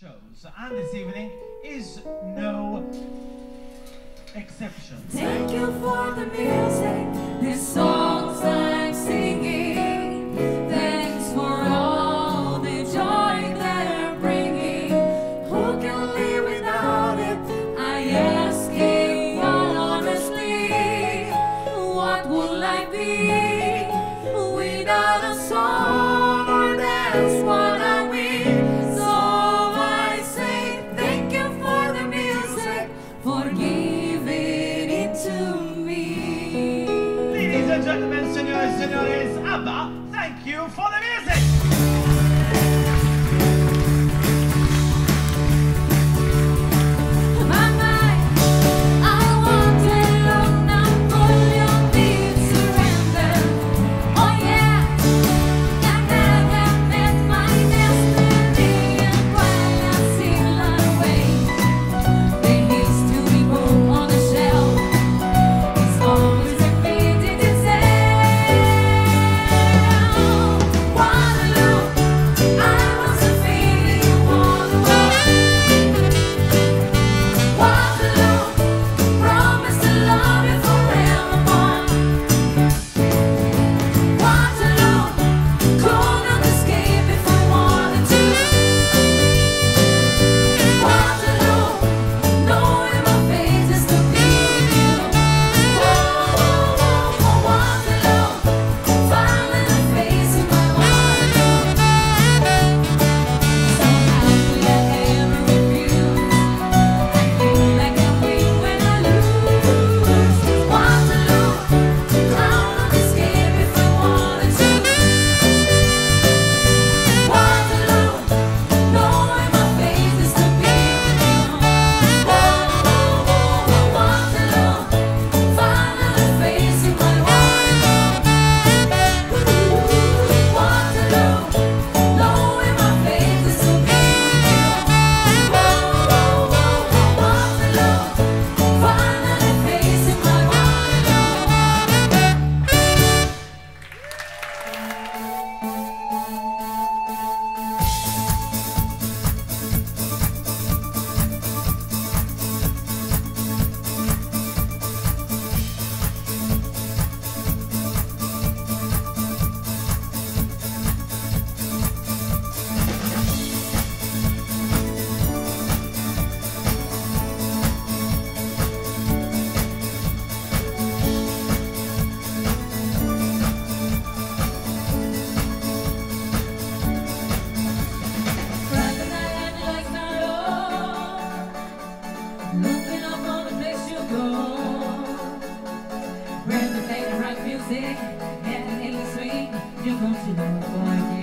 shows, and this evening is no exception. Thank you for the music, songs I'm singing. Thanks for all the joy bringing. Who can live without it? I ask you honestly, what be? music and in the swing, you come to the.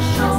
show.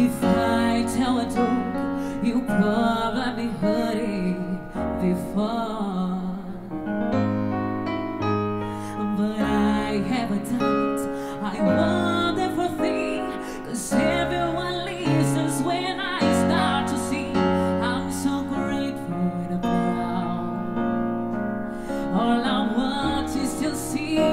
If I tell a joke, you'll probably heard it before. But I have a doubt, I wonderful thing, cause everyone listens when I start to sing. I'm so grateful and proud. All I want is to see.